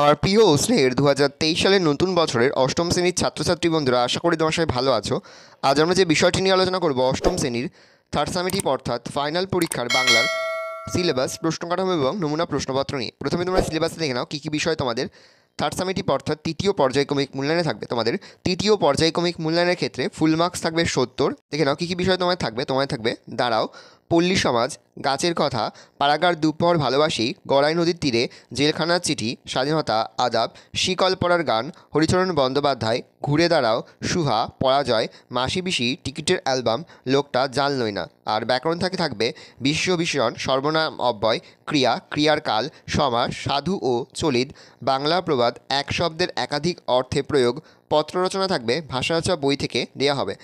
আমার প্রিয় স্নেহের দু হাজার তেইশ সালের নতুন বছরের অষ্টম শ্রেণির ছাত্রছাত্রী বন্ধুরা, আশা করি তোমার সবাই ভালো আছো। আজ আমরা যে বিষয়টি নিয়ে আলোচনা করব, অষ্টম শ্রেণির থার্ড সামিটিভ অর্থাৎ ফাইনাল পরীক্ষার বাংলার সিলেবাস প্রশ্ন কাঠামো এবং নমুনা প্রশ্নপত্র নিয়ে। প্রথমে তোমরা সিলেবাসে দেখে নাও, কী কী বিষয় তোমাদের থার্ড সামিটিভ অর্থাৎ তৃতীয় পর্যায়ক্রমিক মূল্যায়নে থাকবে। তোমাদের তৃতীয় পর্যায়ক্রমিক মূল্যায়নের ক্ষেত্রে ফুল মার্কস থাকবে সত্তর। দেখে নাও, কী কী বিষয় তোমার থাকবে? তোমার থাকবে, দাঁড়াও। পল্লী সমাজ, গাছের কথা পাড়াগার দুপহর ভালোবাসি, গড়াই নদীর তীরে, জেলখানার চিঠি, স্বাধীনতা, আদাব, শিকল পড়ার গান, হরিচরণ বন্দ্যোপাধ্যায়, ঘুরে দাঁড়াও, সুহা, পরাজয়, মাসি বিশি টিকিটের অ্যালবাম, লোকটা জানলই না। আর ব্যাকরণ থাকে থাকবে বিশ্বভীষণ সর্বনাম অব্যয়, ক্রিয়া, ক্রিয়ার কাল, সমাস, সাধু ও চলিত, বাংলা প্রবাদ, এক শব্দের একাধিক অর্থে প্রয়োগ, পত্র রচনা থাকবে ভাষারচা বই থেকে দেওয়া হবে।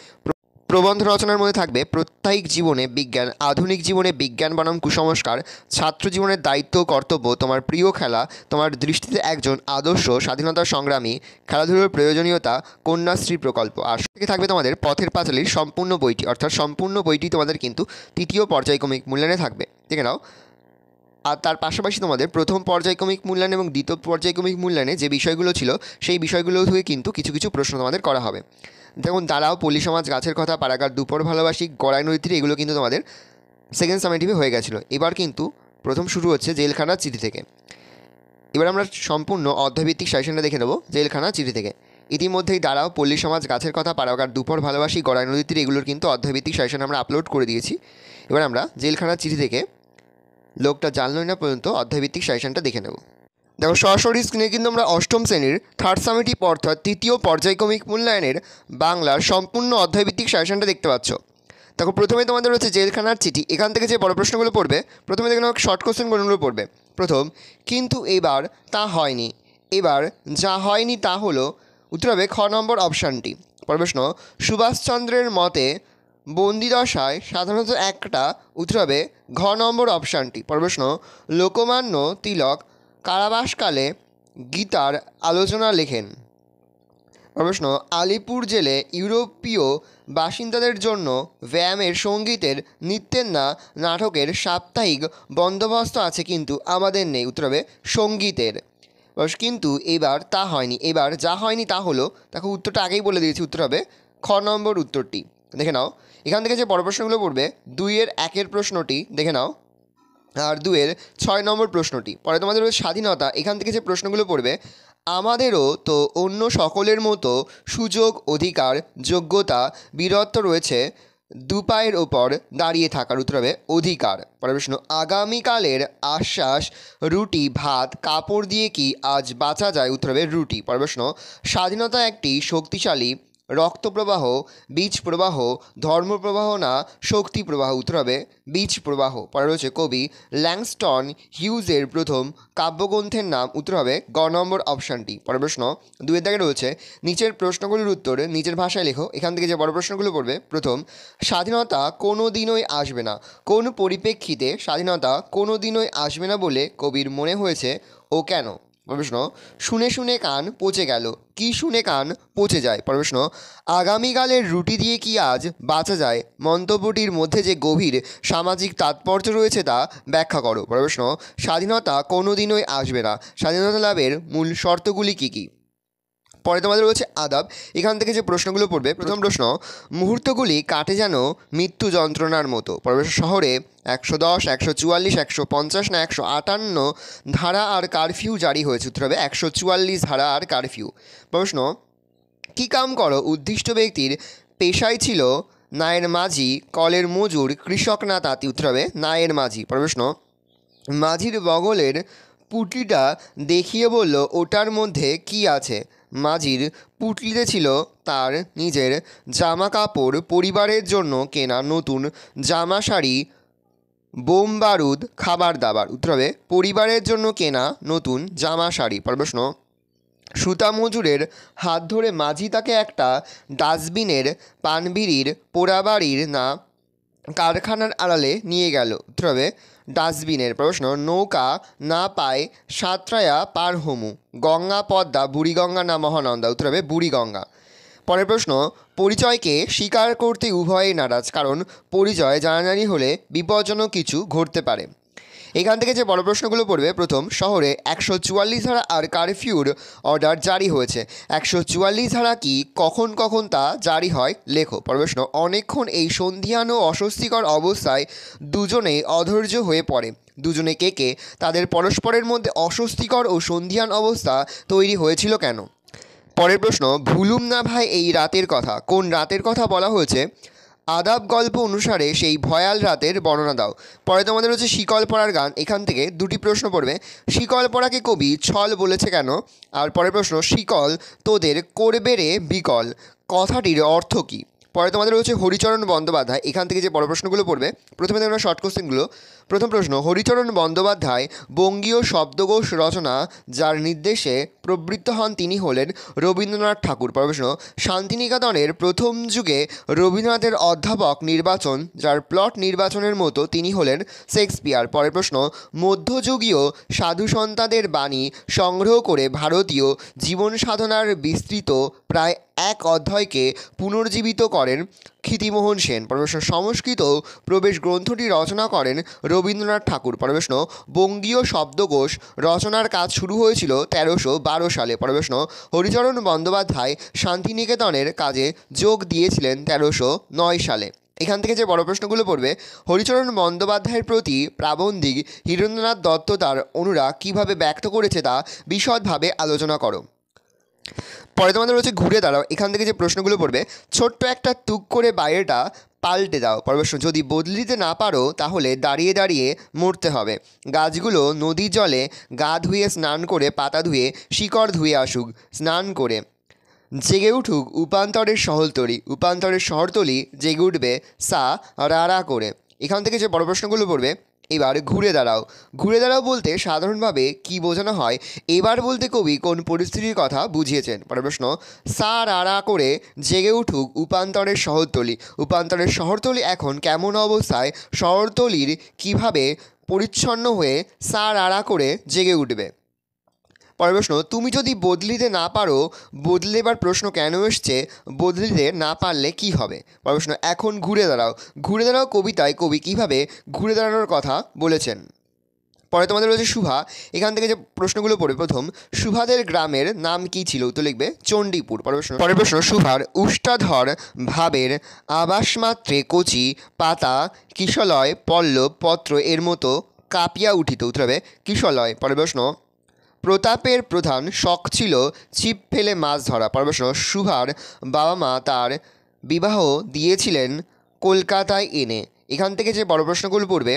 প্রবন্ধ রচনার মধ্যে থাকবে প্রত্যায়িক জীবনে বিজ্ঞান, আধুনিক জীবনে বিজ্ঞান বনাম কুসংস্কার, ছাত্র জীবনের দায়িত্ব কর্তব্য, তোমার প্রিয় খেলা, তোমার দৃষ্টিতে একজন আদর্শ, স্বাধীনতা সংগ্রামী, খেলাধুলোর প্রয়োজনীয়তা, কন্যাশ্রী প্রকল্প। আর থেকে থাকবে তোমাদের পথের পাঁচালীর সম্পূর্ণ বইটি, অর্থাৎ সম্পূর্ণ বইটি তোমাদের কিন্তু তৃতীয় পর্যায়ক্রমিক মূল্যায়নে থাকবে। দেখে নাও। আর তার পাশাপাশি তোমাদের প্রথম পর্যায়ক্রমিক মূল্যায়ন এবং দ্বিতীয় পর্যায়ক্রমিক মূল্যায়নে যে বিষয়গুলো ছিল, সেই বিষয়গুলো থেকে কিন্তু কিছু কিছু প্রশ্ন তোমাদের করা হবে। যেমন দাঁড়াও পল্লী সমাজ, গাছের কথা পাড়াগার দুপুর ভালোবাসি, গড়াই নদীতে এগুলো কিন্তু তোমাদের সেকেন্ড সামেটিভে হয়ে গেছিল। এবার কিন্তু প্রথম শুরু হচ্ছে জেলখানার চিঠি থেকে। এবার আমরা সম্পূর্ণ অর্ধভিত্তিক সাজেশনটা দেখে নেব জেলখানা চিঠি থেকে। ইতিমধ্যেই দাঁড়াও পল্লী সমাজ, গাছের কথা পাড়াগার দুপুর ভালোবাসি, গড়াই নদীতে এগুলোর কিন্তু অর্ধভিত্তিক সাজেশন আমরা আপলোড করে দিয়েছি। এবার আমরা জেলখানার চিঠি থেকে লোকটা জানলই না পর্যন্ত অধ্যায়ভিত্তিক সাজেশনটা দেখে নেব। দেখো সরাসরি স্ক্রিনে কিন্তু আমরা অষ্টম শ্রেণির থার্ড সামিটিভ অর্থাৎ তৃতীয় পর্যায়ক্রমিক মূল্যায়নের বাংলার সম্পূর্ণ অধ্যায়ভিত্তিক সাজেশনটা দেখতে পাচ্ছ। দেখো প্রথমে তোমাদের হচ্ছে জেলখানার চিঠি। এখান থেকে যে বড় প্রশ্নগুলো পড়বে, প্রথমে দেখে নাও শর্ট কোশ্চেনগুলো পড়বে। প্রথম, কিন্তু এবার তা হয়নি। এবার যা হয়নি তা হলো উত্তর হবে খ নম্বর অপশানটি। পরের প্রশ্ন, সুভাষচন্দ্রের মতে বন্দিদশায় সাধারণত একটা উত্তর হবে ঘ নম্বর অপশানটি। পরের প্রশ্ন, লোকমান্য তিলক কারাবাসকালে গীতার আলোচনা লেখেন। প্রশ্ন, আলিপুর জেলে ইউরোপীয় বাসিন্দাদের জন্য ব্যায়ামের সঙ্গীতের নৃত্যের না নাটকের সাপ্তাহিক বন্দোবস্ত আছে কিন্তু আমাদের নেই, উত্তর হবে সঙ্গীতের। কিন্তু এবার তা হয়নি, এবার যা হয়নি তা হলো তাকে উত্তরটা আগেই বলে দিয়েছি, উত্তর হবে খ নম্বর উত্তরটি। দেখে নাও, এখান থেকে যে বড় প্রশ্নগুলো পড়বে, দুইয়ের একের প্রশ্নটি, দেখে নাও। আর দুয়ের ছয় নম্বর প্রশ্নটি। পরে তোমাদের স্বাধীনতা, এখান থেকে যে প্রশ্নগুলো পড়বে, আমাদেরও তো অন্য সকলের মতো সুযোগ, অধিকার, যোগ্যতা, বীরত্ব রয়েছে দুপায়ের ওপর দাঁড়িয়ে থাকার উত্তর হবে অধিকার। পরের প্রশ্ন, আগামীকালের আশ্বাস, রুটি, ভাত, কাপড় দিয়ে কি আজ বাঁচা যায়? উত্তর হবে রুটি। পরের প্রশ্ন, স্বাধীনতা একটি শক্তিশালী রক্তপ্রবাহ বীজ প্রবাহ ধর্মপ্রবাহ না শক্তি প্রবাহ উত্তর হবে বীজ প্রবাহ পরে রয়েছে কবি ল্যাংস্টন হিউজের প্রথম কাব্যগ্রন্থের নাম উত্তর হবে গ নম্বর অপশানটি। পরের প্রশ্ন, দুয়ের দাগে রয়েছে, নিচের প্রশ্নগুলির উত্তর নিজের ভাষায় লেখো, এখান থেকে যে বড় প্রশ্নগুলো পড়বে, প্রথম, স্বাধীনতা কোনো দিনই আসবে না। কোন পরিপ্রেক্ষিতে স্বাধীনতা কোনো দিনই আসবে না বলে কবির মনে হয়েছে, ও কেন? প্রশ্ন শুনে শুনে কান পচে গেল। কি শুনে কান পচে যায় প্রশ্ন আগামীকালের রুটি দিয়ে কি আজ বাঁচা যায়? মন্তব্যটির মধ্যে যে গভীর সামাজিক তাৎপর্য রয়েছে তা ব্যাখ্যা করো। প্রশ্ন স্বাধীনতা কোনোদিনই আসবে না। স্বাধীনতা লাভের মূল শর্তগুলি কী কী? পরে তোমাদের রয়েছে আদাব। এখান থেকে যে প্রশ্নগুলো পড়বে, প্রথম প্রশ্ন, মুহূর্তগুলি কাটে যেন মৃত্যু যন্ত্রণার মতো। পরিবেশ শহরে একশো দশ, একশো চুয়াল্লিশ, একশো পঞ্চাশ না একশো আটান্ন ধারা আর কারফিউ জারি হয়েছে। উত্তর হবে একশো চুয়াল্লিশ ধারা আর কারফিউ। প্রশ্ন, কী কাম করো? উদ্দিষ্ট ব্যক্তির পেশায় ছিল নায়ের মাঝি, কলের মজুর, কৃষক না তাঁতি? উত্তর হবে নায়ের মাঝি। প্রশ্ন, মাঝির বগলের পুটলিটা দেখিয়ে বলল, ওটার মধ্যে কি আছে? মাঝির পুটলিতে ছিল তার নিজের জামা কাপড় পরিবারের জন্য কেনা নতুন জামা শাড়ি, বোম বারুদ, খাবার দাবার। উত্তর হবে পরিবারের জন্য কেনা নতুন জামা শাড়ি। প্রশ্ন, সুতা মজুরের হাত ধরে মাঝি তাকে একটা ডাস্টবিনের পানবিড়ির পোড়াবাড়ির না কারখানার আড়ালে নিয়ে গেল। উত্তর হবে ডাস্টবিনের প্রশ্ন, নৌকা না পায় সাতরায়া পার হমু। গঙ্গা, পদ্মা, বুড়িগঙ্গা না মহানন্দা? উত্তর হবে বুড়িগঙ্গা। পরের প্রশ্ন, পরিচয়কে স্বীকার করতে উভয়ে নারাজ, কারণ পরিচয় জানাজানি হলে বিপজ্জনক কিছু ঘটতে পারে। এখান থেকে যে বড় প্রশ্নগুলো পড়বে, প্রথম, শহরে একশো চুয়াল্লিশ ধারা আর কারফিউর অর্ডার জারি হয়েছে। একশো চুয়াল্লিশ ধারা কি কখন কখন তা জারি হয়? লেখো, পরের প্রশ্ন, অনেকক্ষণ এই সন্ধিয়ান ও অস্বস্তিকর অবস্থায় দুজনেই অধৈর্য হয়ে পড়ে। দুজনে কে কে? তাদের পরস্পরের মধ্যে অস্বস্তিকর ও সন্ধিয়ান অবস্থা তৈরি হয়েছিল কেন? পরের প্রশ্ন, ভুলুম না ভাই এই রাতের কথা। কোন রাতের কথা বলা হয়েছে? আদাব গল্প অনুসারে সেই ভয়াল রাতের বর্ণনা দাও। পরে তোমাদের হচ্ছে শিকল পড়ার গান। এখান থেকে দুটি প্রশ্ন পড়বে। শিকল পড়াকে কবি ছল বলেছে কেন? আর পরের প্রশ্ন, শিকল তোদের করবে রে বিকল? কথাটির অর্থ কী? পরে তোমাদের হচ্ছে হরিচরণ বন্দ্যোপাধ্যায় এখান থেকে যে বড় প্রশ্নগুলো পড়বে, প্রথমে তোমরা শর্ট কোশ্চেনগুলো প্রথম প্রশ্ন, হরিচরণ বন্দ্যোপাধ্যায় বঙ্গীয় শব্দকোষ রচনা যার নির্দেশে প্রবৃত্ত হন তিনি হলেন রবীন্দ্রনাথ ঠাকুর। প্রশ্ন, শান্তিনিকেতনের প্রথম যুগে রবীন্দ্রনাথের অধ্যাপক নির্বাচন যার প্লট নির্বাচনের মতো তিনি হলেন শেক্সপিয়ার। পরের প্রশ্ন, মধ্যযুগীয় সাধু সন্তাদের বাণী সংগ্রহ করে ভারতীয় জীবন সাধনার বিস্তৃত প্রায় এক অধ্যায়কে পুনর্জীবিত করেন ক্ষিতিমোহন সেন পরমেশ্ন সংস্কৃত প্রবেশ গ্রন্থটি রচনা করেন রবীন্দ্রনাথ ঠাকুর। পরমেশ্ন বঙ্গীয় শব্দকোষ রচনার কাজ শুরু হয়েছিল তেরোশো বারো সালে। পরমেশ্ন হরিচরণ বন্দ্যোপাধ্যায় শান্তিনিকেতনের কাজে যোগ দিয়েছিলেন তেরোশো নয় সালে। এখান থেকে যে বড় প্রশ্নগুলো পড়বে, হরিচরণ বন্দ্যোপাধ্যায়ের প্রতি প্রাবন্ধিক হীরেন্দ্রনাথ দত্ত তার অনুরাগ কীভাবে ব্যক্ত করেছে তা বিশদভাবে আলোচনা করো। পরে তোমাদের রয়েছে ঘুরে দাঁড়াও। এখান থেকে যে প্রশ্নগুলো পড়বে, ছোট্ট একটা তুক করে বাইরেটা পাল্টে দাও। প্রশ্ন, যদি বদলে দিতে না পারো, তাহলে দাঁড়িয়ে দাঁড়িয়ে মরতে হবে। গাছগুলো নদীর জলে গা ধুয়ে স্নান করে পাতা ধুয়ে শিকড় ধুয়ে আসুক, স্নান করে। জেগে উঠুক উপান্তরের শহরতলি। উপান্তরের শহরতলি জেগে উঠবে সা রা করে। এখান থেকে যে বড় প্রশ্নগুলো পড়বে এবার ঘুরে দাঁড়াও। ঘুরে দাঁড়াও বলতে সাধারণভাবে কি বোঝানো হয়, এবার বলতে কবি কোন পরিস্থিতির কথা বুঝিয়েছেন। পরের প্রশ্ন সার আড়া করে জেগে উঠুক উপান্তরের শহরতলি। উপান্তরের শহরতলি এখন কেমন অবস্থায়, শহরতলির কীভাবে পরিচ্ছন্ন হয়ে সার আড়া করে জেগে উঠবে? পরের প্রশ্ন, তুমি যদি বদলিতে না পারো, বদলেবার প্রশ্ন কেন এসছে? বদলিতে না পারলে কি হবে? পরের প্রশ্ন, এখন ঘুরে দাঁড়াও। ঘুরে দাঁড়াও কবিতায়, কবি কীভাবে ঘুরে দাঁড়ানোর কথা বলেছেন? পরে তোমাদের রয়েছে সুভা এখান থেকে যে প্রশ্নগুলো পড়বে, প্রথম সুভাদের গ্রামের নাম কি ছিল? তো লিখবে, চণ্ডীপুর। পরের প্রশ্ন পরের প্রশ্ন সুভার উষ্টাধর ভাবের আবাসমাত্রে কচি পাতা কিশলয় পল্লব পত্র এর মতো কাঁপিয়া উঠিত। উত্তর হবে, কিশলয়। পরের প্রশ্ন প্রতাপের প্রধান শখ ছিল ছিপ ফেলে মাছ ধরা। পরের সুভার বাবা মা তার বিবাহ দিয়েছিলেন কলকাতায় এনে। এখান থেকে যে বড় প্রশ্নগুলো পড়বে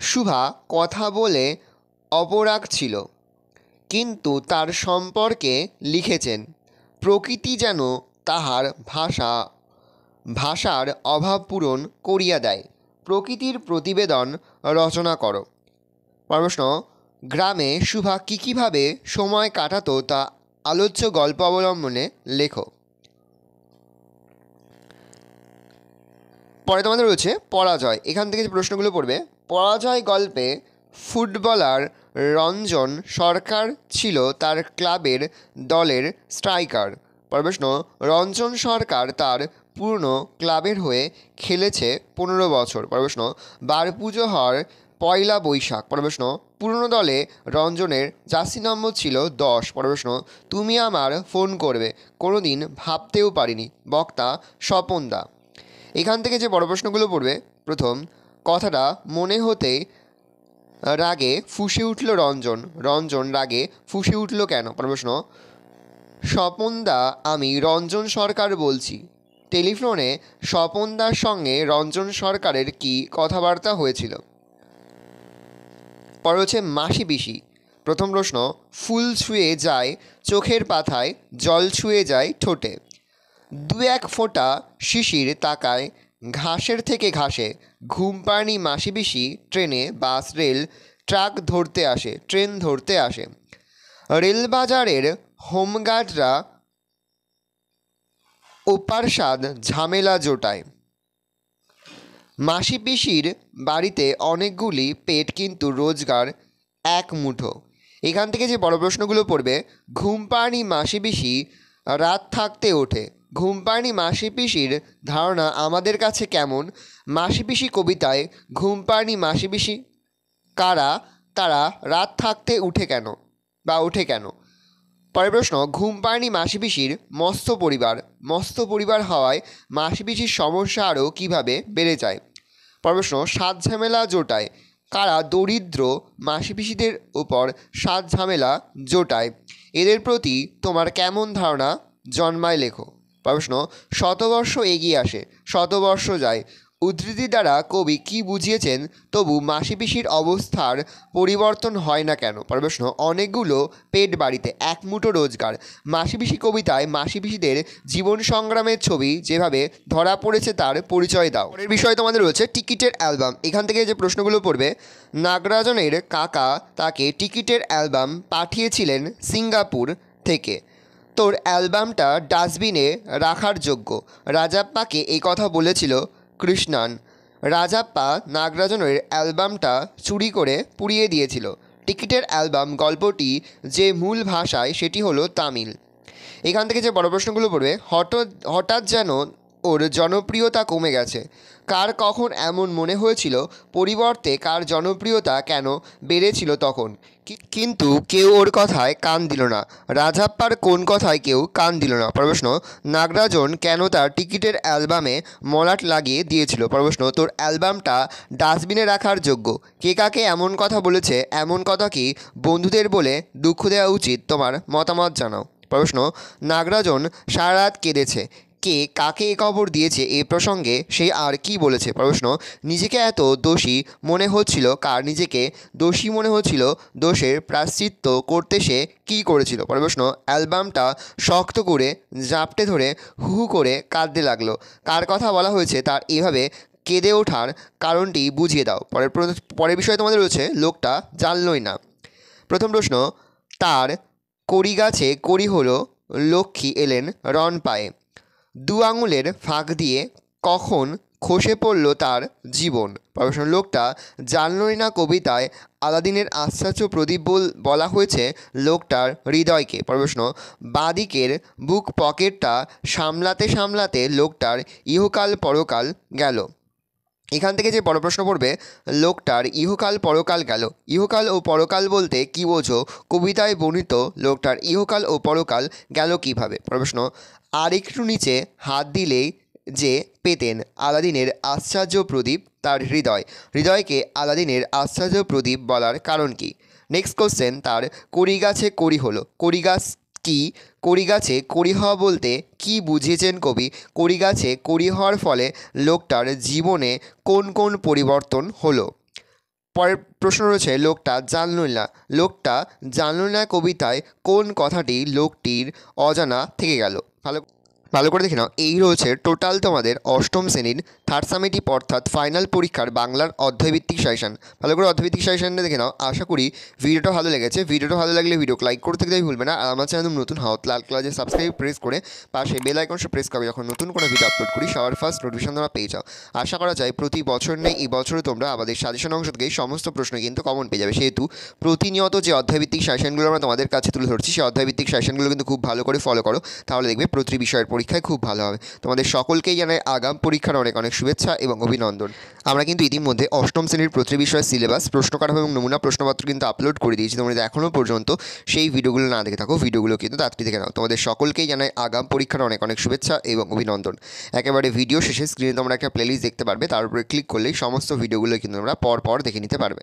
শুভা কথা বলে অপরাগ ছিল, কিন্তু তার সম্পর্কে লিখেছেন, প্রকৃতি যেন তাহার ভাষা, ভাষার অভাব পূরণ করিয়া দেয়। প্রকৃতির প্রতিবেদন রচনা করো। প্রশ্ন গ্রামে সুভা কী কীভাবে সময় কাটাতো তা আলোচ্য গল্প অবলম্বনে লেখো পরে তোমাদের রয়েছে পরাজয়। এখান থেকে যে প্রশ্নগুলো পড়বে, পরাজয় গল্পে ফুটবলার রঞ্জন সরকার ছিল তার ক্লাবের দলের স্ট্রাইকার। পরের প্রশ্ন, রঞ্জন সরকার তার পুরনো ক্লাবের হয়ে খেলেছে পনেরো বছর। পরের প্রশ্ন বার পুজো হওয়ার পয়লা বৈশাখ। পরের প্রশ্ন, পুরনো দলে রঞ্জনের জার্সি নম্বর ছিল দশ। পরের প্রশ্ন, তুমি আমার ফোন করবে। কোনো দিন ভাবতেও পারিনি। বক্তা স্বপন দা। এখান থেকে যে বড় প্রশ্নগুলো পড়বে, প্রথম, কথাটা মনে হতে রাগে ফুঁসে উঠল রঞ্জন। রঞ্জন রাগে ফুঁসে উঠল কেন? প্রশ্ন স্বপনদা আমি রঞ্জন সরকার বলছি। টেলিফোনে স্বপনদার সঙ্গে রঞ্জন সরকারের কি কথাবার্তা হয়েছিল? পরে হচ্ছে মাসি পিসি। প্রথম প্রশ্ন, ফুল ছুঁয়ে যায়, চোখের পাথায় জল ছুঁয়ে যায় ঠোঁটে। দু এক ফোঁটা শিশির তাকায়, ঘাসের থেকে ঘাসে। ঘুম পাড়নি মাসি পিসি, ট্রেনে বাস, রেল, ট্রাক ধরতে আসে, ট্রেন ধরতে আসে। রেলবাজারের হোমগার্ডরা ওপার স্বাদ ঝামেলা জোটায়। মাসি পিসির বাড়িতে অনেকগুলি পেট কিন্তু রোজগার এক মুঠো। এখান থেকে যে বড় প্রশ্নগুলো পড়বে ঘুম পাড়নি মাসি পিসি রাত থাকতে ওঠে। ঘুম পাড়নি মাসি পিসির ধারণা আমাদের কাছে কেমন? মাসি পিসি কবিতায় ঘুম পাড়নি মাসি পিসি কারা, তারা রাত থাকতে উঠে কেন বা ওঠে কেন? পরের প্রশ্ন, ঘুম পায়নি মাসি পিসির মস্ত পরিবার। মস্ত পরিবার হওয়ায় মাসি পিসির সমস্যা আরও কীভাবে বেড়ে যায়? পরের প্রশ্ন, সাত ঝামেলা জোটায়। কারা দরিদ্র মাসি পিসিদের উপর সাত ঝামেলা জোটায়? এদের প্রতি তোমার কেমন ধারণা? জন্মায় লেখো। প্রশ্ন, শতবর্ষ এগিয়ে আসে, শতবর্ষ যায়। উদ্ধৃতি দ্বারা কবি কি বুঝিয়েছেন, তবু মাসি পিসির অবস্থার পরিবর্তন হয় না কেন? প্রশ্ন, অনেকগুলো পেট বাড়িতে এক মুঠো রোজগার। মাসি পিসি কবিতায় মাসি পিসিদের জীবন সংগ্রামের ছবি যেভাবে ধরা পড়েছে তার পরিচয় দাও। পরের বিষয় তোমাদের রয়েছে টিকিটের অ্যালবাম। এখান থেকে যে প্রশ্নগুলো পড়বে, নাগরাজনের কাকা তাকে টিকিটের অ্যালবাম পাঠিয়েছিলেন সিঙ্গাপুর থেকে। তোর অ্যালবামটা ডাস্টবিনে রাখার যোগ্য। রাজাপ্পাকে এই কথা বলেছিল কৃষ্ণান রাজাপ্পা নাগরাজনের অ্যালবামটা চুরি করে পুড়িয়ে দিয়েছিল। টিকিটের অ্যালবাম গল্পটি যে মূল ভাষায় সেটি হলো তামিল। এখান থেকে যে বড় প্রশ্নগুলো পড়বে, হঠাৎ হঠাৎ যেন ওর জনপ্রিয়তা কমে গেছে। কার কখন এমন মনে হয়েছিল? পরিবর্তে কার জনপ্রিয়তা কেন বেড়েছিল তখন? কিন্তু কেউ ওর কথায় কান দিল না। রাজাপ্পার কোন কথায় কেউ কান দিল না? প্রশ্ন নাগরাজন কেন তার টিকিটের অ্যালবামে মলাট লাগিয়ে দিয়েছিল? প্রশ্ন তোর অ্যালবামটা ডাস্টবিনে রাখার যোগ্য। কে কাকে এমন কথা বলেছে, এমন কথা কি বন্ধুদের বলে দুঃখ দেওয়া উচিত? তোমার মতামত জানাও। প্রশ্ন নাগরাজন সারা রাত কেঁদেছে। কে কাকে এ খবর দিয়েছে এ প্রসঙ্গে সে আর কি বলেছে? প্রশ্ন, নিজেকে এত দোষী মনে হচ্ছিল কার? নিজেকে দোষী মনে হচ্ছিল দোষের প্রাশ্চিত্য করতে সে কী করেছিল? প্রশ্ন, অ্যালবামটা শক্ত করে জাপটে ধরে হু হু করে কাঁদতে লাগল। কার কথা বলা হয়েছে তার এভাবে কেঁদে ওঠার কারণটি বুঝিয়ে দাও। পরের পরের বিষয় তোমাদের রয়েছে, লোকটা জানলই না। প্রথম প্রশ্ন, তার কড়ি গাছে কড়ি হলো লক্ষ্মী এলেন রন পায়ে দু আঙুলের ফাঁক দিয়ে কখন খসে পড়ল তার জীবন। প্রশ্ন লোকটা জানলই না কবিতায় আলাদিনের আশ্চর্য প্রদীপ বল- বলা হয়েছে লোকটার হৃদয়কে। প্রশ্ন, বাদিকের বুক পকেটটা সামলাতে সামলাতে লোকটার ইহকাল পরকাল গেল। এখান থেকে যে বড় প্রশ্ন পড়বে, লোকটার ইহকাল পরকাল গেল। ইহকাল ও পরকাল বলতে কি বোঝো? কবিতায় বর্ণিত লোকটার ইহকাল ও পরকাল গেল কীভাবে? প্রশ্ন আর একটু নিচে হাত দিলেই যে পেতেন আলাদিনের আশ্চর্য প্রদীপ তার হৃদয়। হৃদয়কে আলাদিনের আশ্চর্য প্রদীপ বলার কারণ কি? নেক্সট কোশ্চেন তার কড়ি গাছে কড়ি হলো। কড়ি গাছ কি? কড়ি গাছে কড়ি হওয়া বলতে কি বুঝিয়েছেন কবি? কড়ি গাছে কড়ি হওয়ার ফলে লোকটার জীবনে কোন কোন পরিবর্তন হলো? পরের প্রশ্ন রয়েছে, লোকটা জানলই না। লোকটা জানলই না কবিতায় কোন কথাটি লোকটির অজানা থেকে গেল। ভালো ভালো করে দেখে নাও। এই রয়েছে টোটাল তোমাদের অষ্টম শ্রেণির থার্ড সামেটিভ অর্থাৎ ফাইনাল পরীক্ষার বাংলার অধ্যায়ভিত্তিক সাজেশন ভালো করে অধ্যায়ভিত্তিক সাজেশনটা দেখে নাও। আশা করি ভিডিওটা ভালো লেগেছে। ভিডিওটা ভালো লাগলে ভিডিওকে লাইক করতে গেলে ভুলবে না। আর আমার চ্যানেল নতুন হাওত লাল কালার সাবস্ক্রাইব প্রেস করে পাশে বেল আইকনটা প্রেস করবে। যখন নতুন কোনো ভিডিও আপলোড করি, সবার ফার্স্ট নোটিফিকেশন তোমরা পেয়ে যাও। আশা করা যায় প্রতি বছর নেই, এই বছরও তোমরা আমাদের সাজেশন অংশ থেকে সমস্ত প্রশ্ন কিন্তু কমন পেয়ে যাবে। সেহেতু প্রতিনিয়ত যে অধ্যায়ভিত্তিক সাজেশনগুলো আমরা তোমাদের কাছে তুলে ধরছি, সেই অধ্যায়ভিত্তিক সাজেশনগুলো কিন্তু খুব ভালো করে ফলো করো। তাহলে দেখবে প্রতি বিষয়ের পরীক্ষায় খুব ভালো হবে। তোমাদের সকলকেই জানাই আগাম পরীক্ষার অনেক অনেক শুভেচ্ছা এবং অভিনন্দন। আমরা কিন্তু ইতিমধ্যে অষ্টম শ্রেণির প্রতি বিষয়ের সিলেবাস প্রশ্নকাঠামো এবং নমুনা প্রশ্নপত্র কিন্তু আপলোড করে দিয়েছি। তোমরা এখনও পর্যন্ত সেই ভিডিওগুলো না দেখে থাকো ভিডিওগুলো কিন্তু তাড়াতাড়ি দেখে নাও। তোমাদের সকলকেই জানাই আগাম পরীক্ষার অনেক অনেক শুভেচ্ছা এবং অভিনন্দন। একেবারে ভিডিও শেষে স্ক্রিনে তোমরা একটা প্লেলিস্ট দেখতে পারবে। তার উপরে ক্লিক করলেই সমস্ত ভিডিওগুলো কিন্তু তোমরা পর পর দেখে নিতে পারবে।